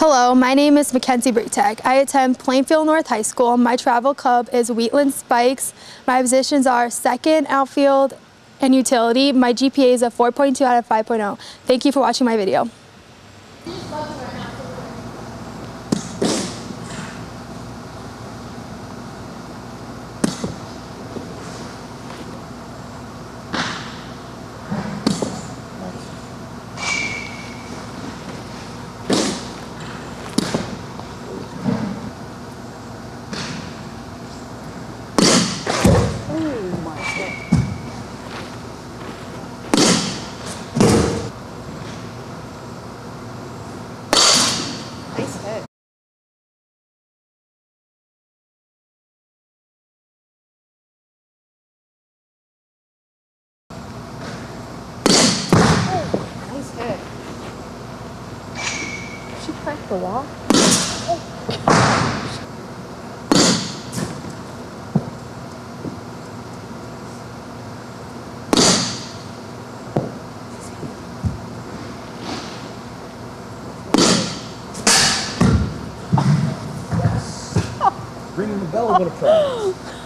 Hello, my name is McKenzie Bretag. I attend Plainfield North High School. My travel club is Wheatland Spikes. My positions are second, outfield, and utility. My GPA is a 4.2 out of 5.0. Thank you for watching my video. The wall. Ringing the bell would have practice.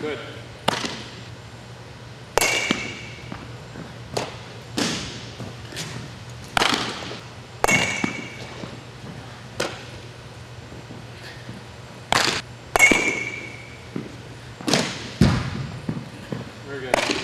Good. Very good.